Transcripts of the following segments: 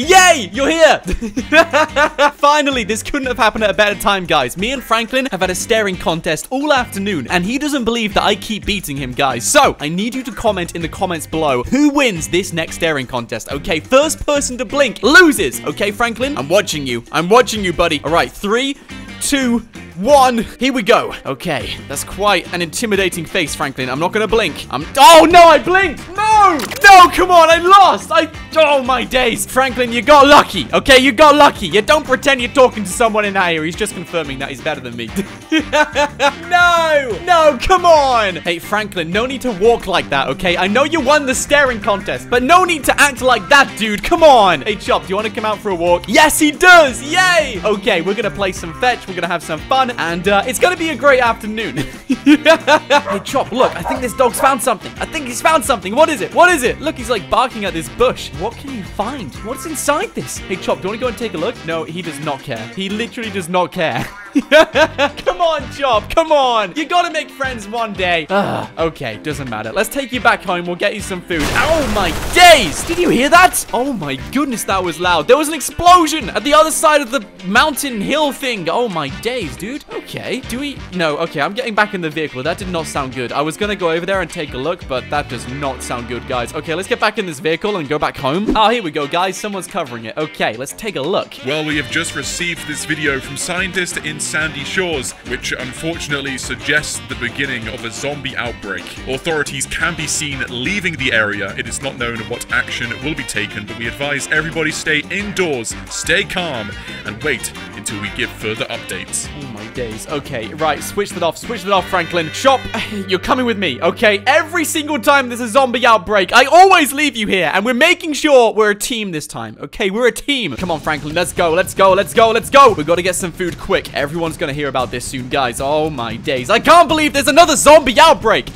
Yay! You're here! Finally, this couldn't have happened at a better time, guys. Me and Franklin have had a staring contest all afternoon, and he doesn't believe that I keep beating him, guys. So, I need you to comment in the comments below who wins this next staring contest, okay? First person to blink loses, okay, Franklin? I'm watching you. I'm watching you, buddy. All right, three, two, one. Here we go. Okay, that's quite an intimidating face, Franklin. I'm not gonna blink. I'm. Oh no, I blinked. No, no, come on, I lost. I. Oh my days, Franklin, you got lucky. Okay, you got lucky. You don't pretend you're talking to someone in that area. He's just confirming that he's better than me. no, no, come on. Hey, Franklin, no need to walk like that. Okay, I know you won the staring contest, but no need to act like that, dude. Come on. Hey, Chop, do you want to come out for a walk? Yes, he does. Yay. Okay, we're gonna play some fetch. We're gonna have some fun and uh, it's gonna be a great afternoon. hey, Chop, look, I think this dog's found something. I think he's found something. What is it? What is it? Look, he's like barking at this bush. What can you find? What's inside this? Hey, Chop, do you want to go and take a look? No, he does not care. He literally does not care. come on, Chop, come on. You gotta make friends one day. Ah, okay, doesn't matter. Let's take you back home. We'll get you some food. Oh, my days. Did you hear that? Oh, my goodness, that was loud. There was an explosion at the other side of the mountain hill thing. Oh, my days, dude. Okay, do we... No, okay, I'm getting back in the vehicle. That did not sound good. I was gonna go over there and take a look, but that does not sound good, guys. Okay, let's get back in this vehicle and go back home. Oh, here we go, guys. Someone's covering it. Okay, let's take a look. Well, we have just received this video from scientists in Sandy Shores, which unfortunately suggests the beginning of a zombie outbreak. Authorities can be seen leaving the area. It is not known what action will be taken, but we advise everybody stay indoors, stay calm, and wait until we give further updates. Oh my days. Okay, right. Switch that off. Switch that off, Franklin. Chop, you're coming with me, okay? Every single time there's a zombie outbreak, I always leave you here, and we're making sure we're a team this time, okay? We're a team. Come on, Franklin. Let's go. Let's go. Let's go. Let's go. we got to get some food quick. Everyone's to hear about this soon, guys. Oh my days. I can't believe there's another zombie outbreak.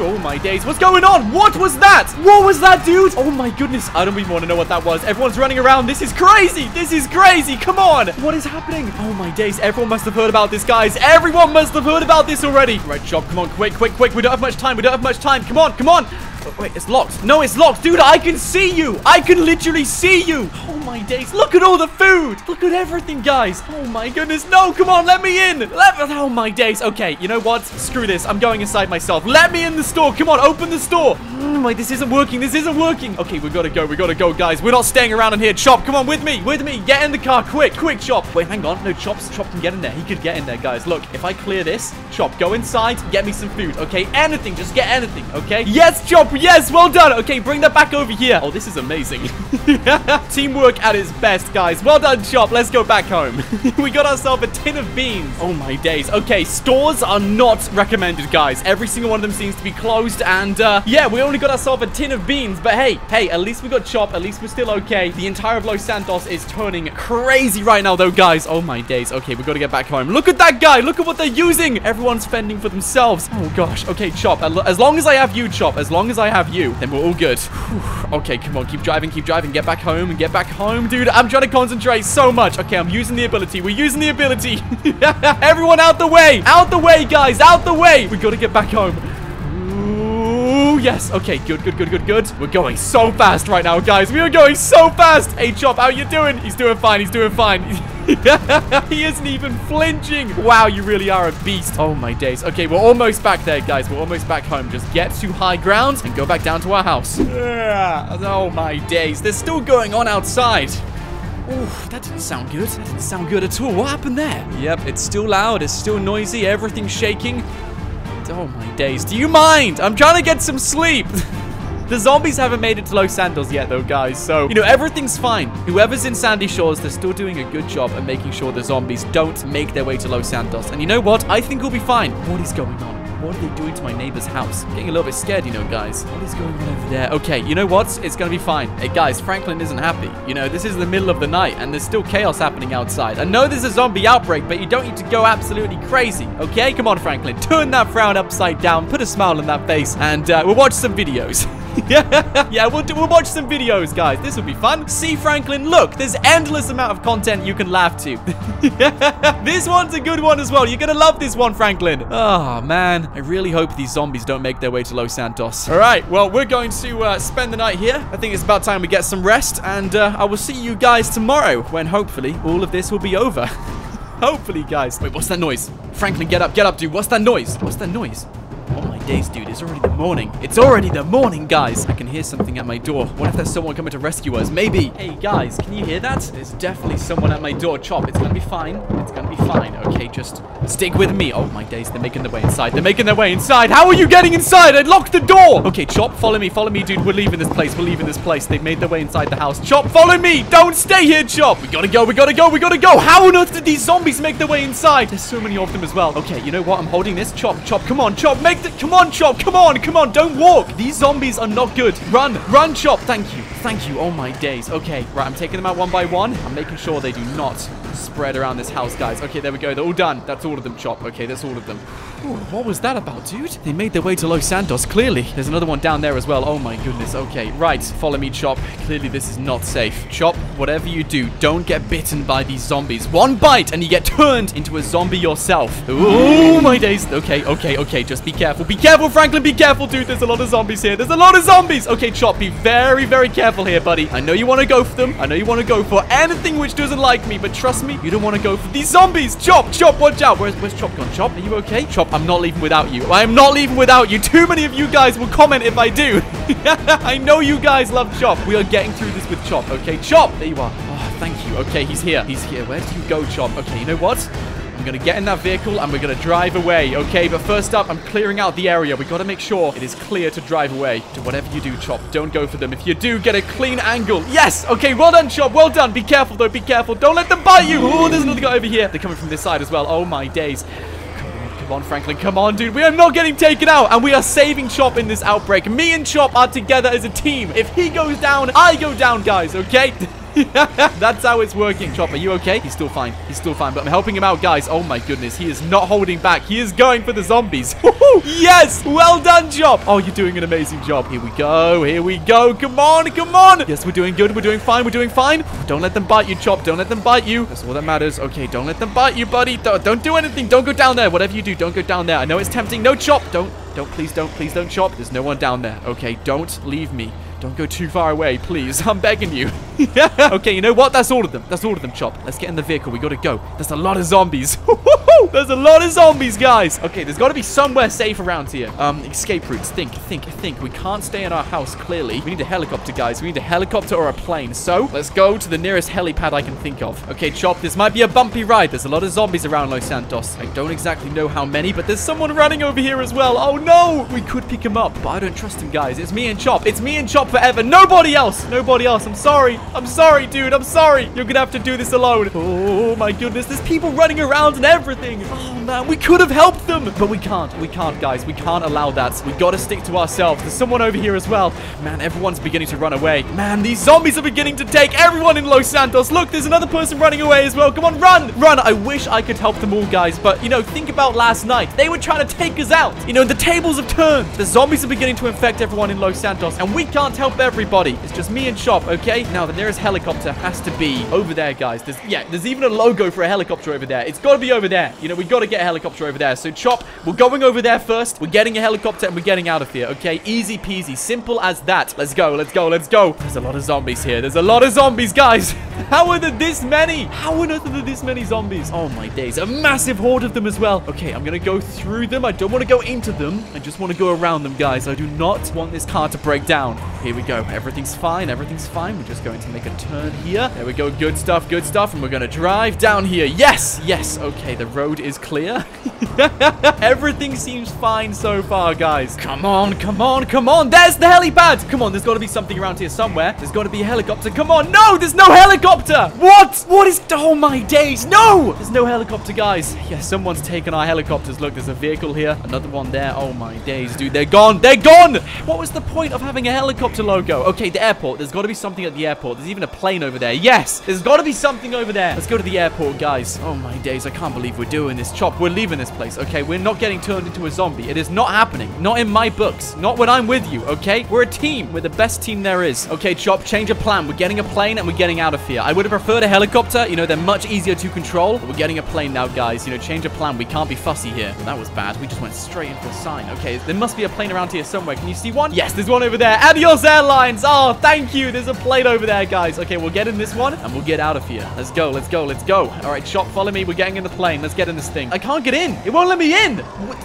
Oh my days, what's going on? What was that? What was that, dude? Oh my goodness, I don't even want to know what that was. Everyone's running around. This is crazy. This is crazy. Come on. What is happening? Oh my days, everyone must have heard about this, guys. Everyone must have heard about this already. Right, Chop. come on, quick, quick, quick. We don't have much time. We don't have much time. Come on, come on. Oh, wait, it's locked. No, it's locked. Dude, I can see you. I can literally see you. Oh my days. Look at all the food. Look at everything, guys. Oh my goodness. No, come on. Let me in. Let Oh my days. Okay, you know what? Screw this. I'm going inside myself. Let me in the store. Come on, open the store. Mm, wait, this isn't working. This isn't working. Okay, we gotta go. We gotta go, guys. We're not staying around in here. Chop, come on with me. With me. Get in the car. Quick, quick, Chop. Wait, hang on. No, Chop's Chop can get in there. He could get in there, guys. Look, if I clear this, Chop, go inside. Get me some food, okay? Anything. Just get anything, okay? Yes, Chop. Yes, well done. Okay, bring that back over here. Oh, this is amazing. Teamwork at its best, guys. Well done, Chop. Let's go back home. we got ourselves a tin of beans. Oh, my days. Okay, stores are not recommended, guys. Every single one of them seems to be closed. And, uh, yeah, we only got ourselves a tin of beans. But, hey, hey, at least we got Chop. At least we're still okay. The entire of Los Santos is turning crazy right now, though, guys. Oh, my days. Okay, we got to get back home. Look at that guy. Look at what they're using. Everyone's fending for themselves. Oh, gosh. Okay, Chop. As long as I have you, Chop, as long as I have you, then we're all good. Okay, come on. Keep driving. Keep driving. Get back home and get back home. Dude, I'm trying to concentrate so much. Okay, I'm using the ability. We're using the ability. Everyone out the way. Out the way, guys. Out the way. We got to get back home. Ooh, yes. Okay, good, good, good, good, good. We're going so fast right now, guys. We are going so fast. Hey, Chop, how you doing? He's doing fine. He's doing fine. he isn't even flinching. Wow, you really are a beast. Oh, my days. Okay, we're almost back there, guys. We're almost back home. Just get to high ground and go back down to our house. Yeah. Oh, my days. They're still going on outside. Ooh, that didn't sound good. That didn't sound good at all. What happened there? Yep, it's still loud. It's still noisy. Everything's shaking. Oh, my days. Do you mind? I'm trying to get some sleep. The zombies haven't made it to Los Santos yet, though, guys. So, you know, everything's fine. Whoever's in Sandy Shores, they're still doing a good job at making sure the zombies don't make their way to Los Santos. And you know what? I think we'll be fine. What is going on? What are they doing to my neighbor's house? I'm getting a little bit scared, you know, guys. What is going on over there? Okay, you know what? It's gonna be fine. Hey, guys, Franklin isn't happy. You know, this is the middle of the night, and there's still chaos happening outside. I know there's a zombie outbreak, but you don't need to go absolutely crazy, okay? Come on, Franklin. Turn that frown upside down, put a smile on that face, and uh, we'll watch some videos. yeah, yeah, we'll, do, we'll watch some videos, guys. This will be fun. See, Franklin, look, there's endless amount of content you can laugh to. this one's a good one as well. You're going to love this one, Franklin. Oh, man. I really hope these zombies don't make their way to Los Santos. All right, well, we're going to uh, spend the night here. I think it's about time we get some rest, and uh, I will see you guys tomorrow when hopefully all of this will be over. hopefully, guys. Wait, what's that noise? Franklin, get up, get up, dude. What's that noise? What's that noise? Days, dude. It's already the morning. It's already the morning, guys. I can hear something at my door. What if there's someone coming to rescue us? Maybe. Hey, guys, can you hear that? There's definitely someone at my door. Chop, it's gonna be fine. It's gonna be fine. Okay, just stick with me. Oh my days, they're making their way inside. They're making their way inside. How are you getting inside? I locked the door. Okay, Chop, follow me. Follow me, dude. We're leaving this place. We're leaving this place. They've made their way inside the house. Chop, follow me. Don't stay here, Chop. We gotta go. We gotta go. We gotta go. How on earth did these zombies make their way inside? There's so many of them as well. Okay, you know what? I'm holding this. Chop, Chop, come on. Chop, make the... Come on, Chop. Come on, come on, don't walk. These zombies are not good. Run, run, Chop. Thank you. Thank you. Oh, my days. Okay, right, I'm taking them out one by one. I'm making sure they do not spread around this house, guys. Okay, there we go. They're all done. That's all of them, Chop. Okay, that's all of them. Ooh, what was that about, dude? They made their way to Los Santos, clearly. There's another one down there as well. Oh, my goodness. Okay, right. Follow me, Chop. Clearly, this is not safe. Chop, whatever you do, don't get bitten by these zombies. One bite, and you get turned into a zombie yourself. Oh, my days. Okay, okay, okay. Just be careful. Be careful, Franklin. Be careful, dude. There's a lot of zombies here. There's a lot of zombies. Okay, Chop, be very, very careful here, buddy. I know you want to go for them. I know you want to go for anything which doesn't like me, but trust me, you don't want to go for these zombies. Chop, Chop, watch out. Where's, where's Chop gone? Chop, are you okay? Chop, I'm not leaving without you. I am not leaving without you. Too many of you guys will comment if I do. I know you guys love Chop. We are getting through this with Chop, okay? Chop, there you are. Oh, thank you. Okay, he's here. He's here. Where did you go, Chop? Okay, you know what? I'm gonna get in that vehicle and we're gonna drive away, okay? But first up, I'm clearing out the area. We gotta make sure it is clear to drive away. Do whatever you do, Chop. Don't go for them. If you do, get a clean angle. Yes! Okay, well done, Chop. Well done. Be careful, though. Be careful. Don't let them bite you. Oh, there's another guy over here. They're coming from this side as well. Oh, my days. Come on, Franklin. Come on, dude. We are not getting taken out. And we are saving Chop in this outbreak. Me and Chop are together as a team. If he goes down, I go down, guys, okay? That's how it's working. Chop, are you okay? He's still fine. He's still fine. But I'm helping him out, guys. Oh, my goodness. He is not holding back. He is going for the zombies. yes! Well done, Chop. Oh, you're doing an amazing job. Here we go. Here we go. Come on. Come on. Yes, we're doing good. We're doing fine. We're doing fine. Don't let them bite you, Chop. Don't let them bite you. That's all that matters. Okay, don't let them bite you, buddy. Don't, don't do anything. Don't go down there. Whatever you do, don't go down there. I know it's tempting. No, Chop. Don't, don't, please don't, please don't, Chop. There's no one down there. Okay, don't leave me. Don't go too far away, please. I'm begging you. okay, you know what? That's all of them. That's all of them, Chop. Let's get in the vehicle. We gotta go. There's a lot of zombies. There's a lot of zombies, guys. Okay, there's got to be somewhere safe around here. Um, escape routes. Think, think, think. We can't stay in our house, clearly. We need a helicopter, guys. We need a helicopter or a plane. So, let's go to the nearest helipad I can think of. Okay, Chop, this might be a bumpy ride. There's a lot of zombies around Los Santos. I don't exactly know how many, but there's someone running over here as well. Oh, no. We could pick him up, but I don't trust him, guys. It's me and Chop. It's me and Chop forever. Nobody else. Nobody else. I'm sorry. I'm sorry, dude. I'm sorry. You're gonna have to do this alone. Oh, my goodness. There's people running around and everything. Oh, man. We could have helped them, but we can't. We can't, guys. We can't allow that. We gotta stick to ourselves. There's someone over here as well. Man, everyone's beginning to run away. Man, these zombies are beginning to take everyone in Los Santos. Look, there's another person running away as well. Come on, run. Run. I wish I could help them all, guys. But, you know, think about last night. They were trying to take us out. You know, the tables have turned. The zombies are beginning to infect everyone in Los Santos, and we can't help everybody. It's just me and Chop, okay? Now, the nearest helicopter has to be over there, guys. There's, yeah, there's even a logo for a helicopter over there. It's got to be over there. You know, we've got to get a helicopter over there. So, Chop, we're going over there first. We're getting a helicopter, and we're getting out of here, okay? Easy peasy. Simple as that. Let's go. Let's go. Let's go. There's a lot of zombies here. There's a lot of zombies, guys. How are there this many? How on earth are there this many zombies? Oh, my days. A massive horde of them as well. Okay, I'm going to go through them. I don't want to go into them. I just want to go around them, guys. I do not want this car to break down. Here we go. Everything's fine. Everything's fine. We're just going to make a turn here. There we go. Good stuff. Good stuff. And we're going to drive down here. Yes. Yes. Okay, the road is clear. Everything seems fine so far, guys. Come on. Come on. Come on. There's the helipad. Come on. There's got to be something around here somewhere. There's got to be a helicopter. Come on. No, there's no helicopter. What? What is... Oh, my days. No. There's no helicopter, guys. Yeah, someone's taken our helicopters. Look, there's a vehicle here. Another one there. Oh, my days, dude. They're gone. They're gone. What was the point of having a helicopter logo? Okay, the airport. There's got to be something at the airport. There's even a plane over there. Yes. There's got to be something over there. Let's go to the airport, guys. Oh, my days. I can't believe we're doing this. Chop, we're leaving this place, okay? We're not getting turned into a zombie. It is not happening. Not in my books. Not when I'm with you, okay? We're a team. We're the best team there is. Okay, Chop, change of plan. We're getting a plane and we're getting out of here. I would have preferred a helicopter. You know, they're much easier to control. But we're getting a plane now, guys. You know, change of plan. We can't be fussy here. That was bad. We just went straight into a sign. Okay, there must be a plane around here somewhere. Can you see one? Yes, there's one over there. Adios Airlines. Oh, thank you. There's a plane over there, guys. Okay, we'll get in this one and we'll get out of here. Let's go. Let's go. Let's go. All right, Chop, follow me. We're getting in the plane. Let's get in this thing. I can't get in. It won't let me in.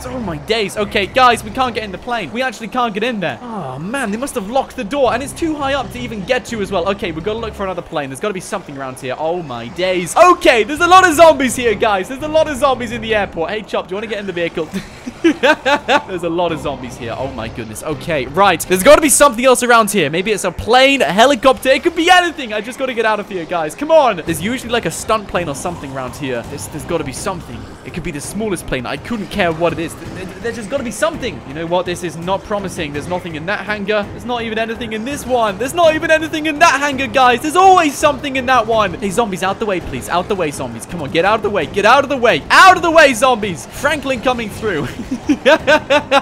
Oh, my days. Okay, guys, we can't get in the plane. We actually can't get in there. Oh, man. They must have locked the door and it's too high up to even get to as well. Okay, we've got to look for another plane. There's got to be something around here. Oh, my days. Okay, there's a lot of zombies here, guys. There's a lot of zombies in the airport. Hey, Chop, do you want to get in the vehicle? There's a lot of zombies here. Oh my goodness. Okay, right. There's got to be something else around here. Maybe it's a plane, a helicopter. It could be anything. I just got to get out of here, guys. Come on. There's usually like a stunt plane or something around here. There's, there's got to be something. It could be the smallest plane. I couldn't care what it is. There's just got to be something. You know what? This is not promising. There's nothing in that hangar. There's not even anything in this one. There's not even anything in that hangar, guys. There's always something in that one. Hey, zombies, out the way, please. Out the way, zombies. Come on, get out of the way. Get out of the way. Out of the way, zombies. Franklin coming through.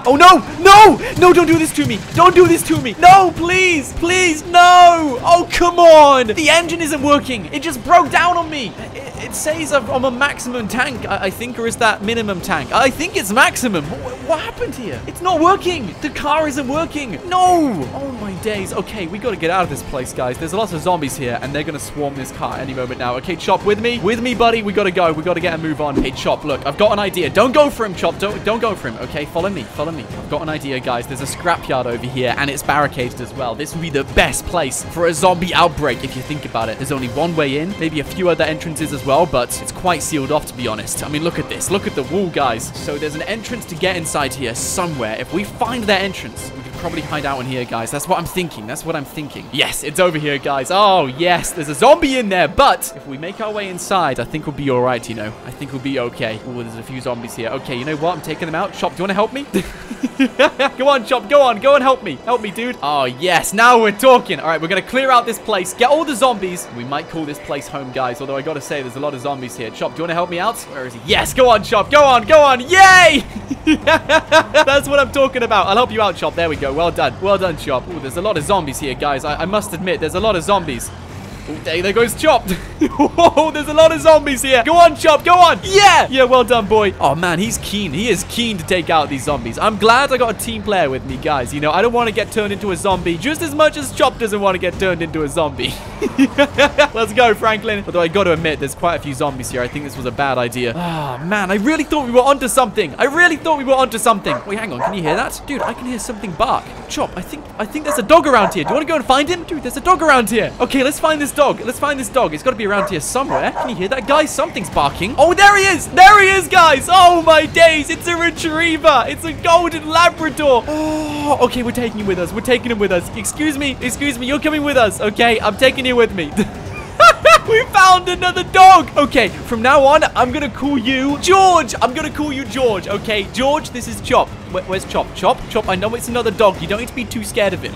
oh, no. No. No, don't do this to me. Don't do this to me. No, please. Please, no. Oh, come on. The engine isn't working. It just broke down on me. It, says I'm a maximum tank, I, think, or is that minimum tank? I think it's maximum. What, happened here? It's not working. The car isn't working. No. Oh, my days. Okay, we got to get out of this place, guys. There's a lot of zombies here, and they're going to swarm this car any moment now. Okay, Chop, with me? With me, buddy. We got to go. We got to get a move on. Hey, Chop, look. I've got an idea. Don't go for him, Chop. Don't, don't go for him. Okay, follow me. Follow me. I've got an idea, guys. There's a scrapyard over here, and it's barricaded as well. This would be the best place for a zombie outbreak, if you think about it. There's only one way in, maybe a few other entrances as well, but it's quite sealed off, to be honest. I mean, look at this. Look at the wall, guys. So there's an entrance to get inside here somewhere. If we find that entrance, probably hide out in here, guys. That's what I'm thinking. That's what I'm thinking. Yes, it's over here, guys. Oh, yes. There's a zombie in there, but if we make our way inside, I think we'll be all right, you know. I think we'll be okay. Oh, there's a few zombies here. Okay, you know what? I'm taking them out. Chop, do you want to help me? go on, Chop. Go on. Go and help me. Help me, dude. Oh, yes. Now we're talking. All right, we're going to clear out this place. Get all the zombies. We might call this place home, guys. Although I got to say, there's a lot of zombies here. Chop, do you want to help me out? Where is he? Yes, go on, Chop. Go on. Go on. Yay! That's what I'm talking about. I'll help you out, Chop. There we go. Well done. Well done, Chop. Ooh, there's a lot of zombies here, guys. I, I must admit, there's a lot of zombies. There, there goes Chop. Whoa, there's a lot of zombies here. Go on, Chop. Go on. Yeah. Yeah, well done, boy. Oh, man, he's keen. He is keen to take out these zombies. I'm glad I got a team player with me, guys. You know, I don't want to get turned into a zombie just as much as Chop doesn't want to get turned into a zombie. Let's go, Franklin. Although I got to admit, there's quite a few zombies here. I think this was a bad idea. Ah, oh, man, I really thought we were onto something. I really thought we were onto something. Wait, hang on. Can you hear that? Dude, I can hear something bark. Chop, I think I think there's a dog around here. Do you want to go and find him? Dude, there's a dog around here. Okay, let's find this dog. Let's find this dog. It's got to be around here somewhere. Can you hear that, guy? Something's barking. Oh, there he is. There he is, guys. Oh, my days. It's a retriever. It's a golden Labrador. Oh, okay, we're taking him with us. We're taking him with us. Excuse me. Excuse me. You're coming with us. Okay, I'm taking you with me. we found another dog. Okay, from now on, I'm going to call you George. I'm going to call you George. Okay, George, this is Chop. Where, where's Chop? Chop? Chop, I know it's another dog. You don't need to be too scared of him.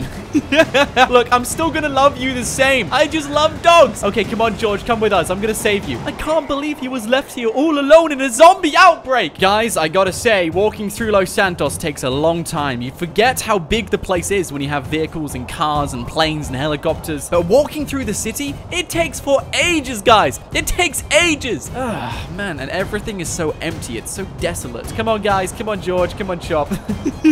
Look, I'm still going to love you the same. I just love dogs. Okay, come on, George. Come with us. I'm going to save you. I can't believe he was left here all alone in a zombie outbreak. Guys, I got to say, walking through Los Santos takes a long time. You forget how big the place is when you have vehicles and cars and planes and helicopters. But walking through the city, it takes for ages, guys. It takes ages. Ah, man, and everything is so empty. It's so desolate. Come on, guys. Come on, George. Come on, Chop.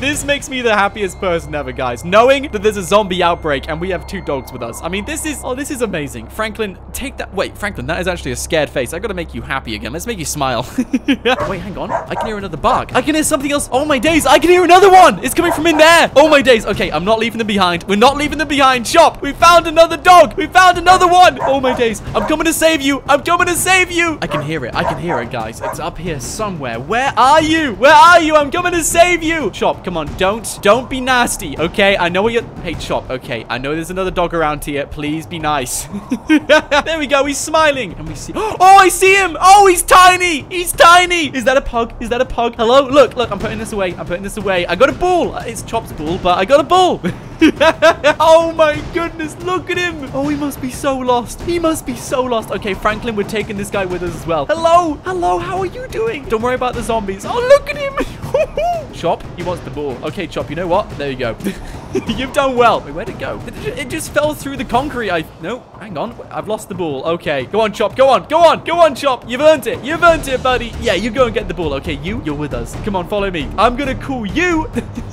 this makes me the happiest person ever, guys. Knowing that there's a zombie outbreak and we have two dogs with us. I mean, this is... Oh, this is amazing. Franklin, take that... Wait, Franklin, that is actually a scared face. I gotta make you happy again. Let's make you smile. Wait, hang on. I can hear another bark. I can hear something else. Oh, my days. I can hear another one. It's coming from in there. Oh, my days. Okay, I'm not leaving them behind. We're not leaving them behind. Chop. We found another dog. We found another one. Oh, my days. I'm coming to save you. I'm coming to save you. I can hear it. I can hear it, guys. It's up here somewhere. Where are you? Where are you? I'm coming to save you. Chop, come on. Don't, don't be nasty, okay? I know what you're... Hey, Chop, okay. I know there's another dog around here. Please be nice. there we go. He's smiling. And we see... Oh, I see him. Oh, he's tiny. He's tiny. Is that a pug? Is that a pug? Hello? Look, look. I'm putting this away. I'm putting this away. I got a ball. It's Chop's ball, but I got a ball. oh my goodness, look at him. Oh, he must be so lost. He must be so lost. Okay, Franklin, we're taking this guy with us as well. Hello, hello, how are you doing? Don't worry about the zombies. Oh, look at him. Chop, he wants the ball. Okay, Chop, you know what? There you go. You've done well. Wait, where'd it go? It just fell through the concrete. I No, hang on. I've lost the ball. Okay, go on, Chop. Go on, go on, go on, Chop. You've earned it. You've earned it, buddy. Yeah, you go and get the ball. Okay, you, you're with us. Come on, follow me. I'm gonna call you.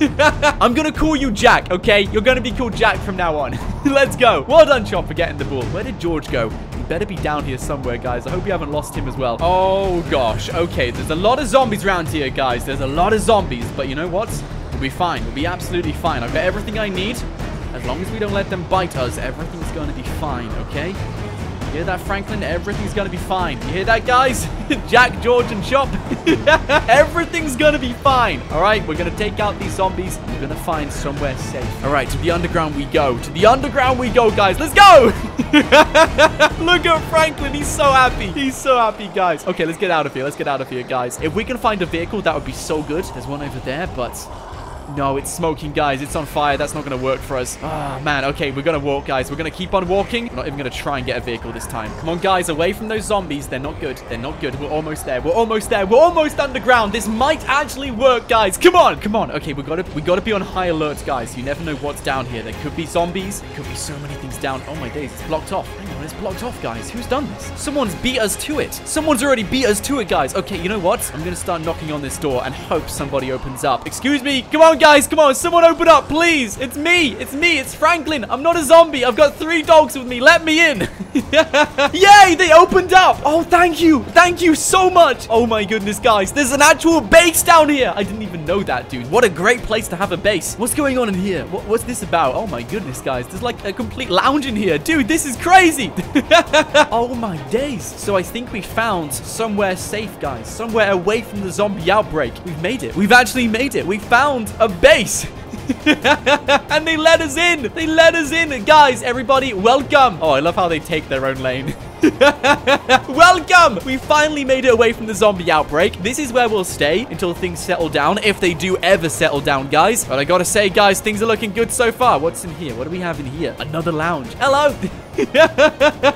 I'm gonna call you Jack, okay? You're gonna be called Jack from now on. Let's go. Well done, Chop, for getting the ball. Where did George go? He better be down here somewhere, guys. I hope you haven't lost him as well. Oh, gosh. Okay, there's a lot of zombies around here, guys. There's a lot of zombies. But you know what? We'll be fine. We'll be absolutely fine. I've got everything I need. As long as we don't let them bite us, everything's going to be fine, okay? You hear that, Franklin? Everything's going to be fine. You hear that, guys? Jack, George, and Chop. Everything's going to be fine. All right, we're going to take out these zombies. We're going to find somewhere safe. All right, to the underground we go. To the underground we go, guys. Let's go. Look at Franklin. He's so happy. He's so happy, guys. Okay, let's get out of here. Let's get out of here, guys. If we can find a vehicle, that would be so good. There's one over there, but no, it's smoking, guys. It's on fire. That's not going to work for us. Oh, man. Okay, we're going to walk, guys. We're going to keep on walking. We're not even going to try and get a vehicle this time. Come on, guys. Away from those zombies. They're not good. They're not good. We're almost there. We're almost there. We're almost underground. This might actually work, guys. Come on. Come on. Okay, we got to we got to be on high alert, guys. You never know what's down here. There could be zombies. There could be so many things down. Oh, my days. It's blocked off. It's blocked off, guys. Who's done this? Someone's beat us to it. Someone's already beat us to it, guys. Okay, you know what? I'm to start knocking on this door and hope somebody opens up. Excuse me. Come on, guys. Come on. Someone open up, please. It's me. It's me. It's Franklin. I'm not a zombie. I've got three dogs with me. Let me in. Yay, they opened up. Oh, thank you. Thank you so much. Oh, my goodness, guys. There's an actual base down here. I didn't even know that, dude. What a great place to have a base. What's going on in here? What, what's this about? Oh, my goodness, guys. There's like a complete lounge in here. Dude, this is crazy. oh, my days. So I think we found somewhere safe, guys. Somewhere away from the zombie outbreak. We've made it. We've actually made it. We found a base. and they let us in. They let us in. Guys, everybody, welcome. Oh, I love how they take their own lane. Welcome! We finally made it away from the zombie outbreak. This is where we'll stay until things settle down, if they do ever settle down, guys. But I gotta say, guys, things are looking good so far. What's in here? What do we have in here? Another lounge. Hello!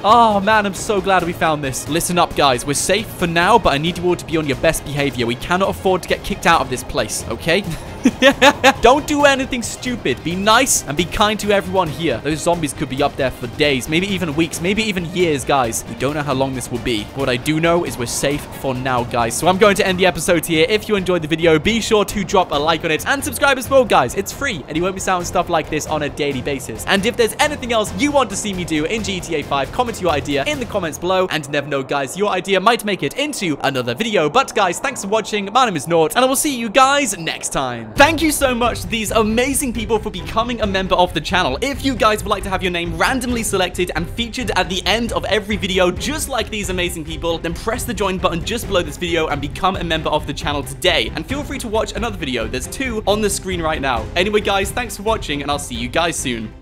oh, man, I'm so glad we found this. Listen up, guys. We're safe for now, but I need you all to be on your best behavior. We cannot afford to get kicked out of this place, okay? Don't do anything stupid. Be nice and be kind to everyone here. Those zombies could be up there for days, maybe even weeks, maybe even years, guys. We don't know how long this will be. What I do know is we're safe for now, guys. So I'm going to end the episode here. If you enjoyed the video, be sure to drop a like on it and subscribe as well, guys. It's free and you won't miss out on stuff like this on a daily basis. And if there's anything else you want to see me do in GTA 5, comment your idea in the comments below. And never know, guys, your idea might make it into another video. But guys, thanks for watching. My name is Nought and I will see you guys next time. Thank you so much to these amazing people for becoming a member of the channel. If you guys would like to have your name randomly selected and featured at the end of every video, just like these amazing people, then press the join button just below this video and become a member of the channel today. And feel free to watch another video. There's two on the screen right now. Anyway, guys, thanks for watching and I'll see you guys soon.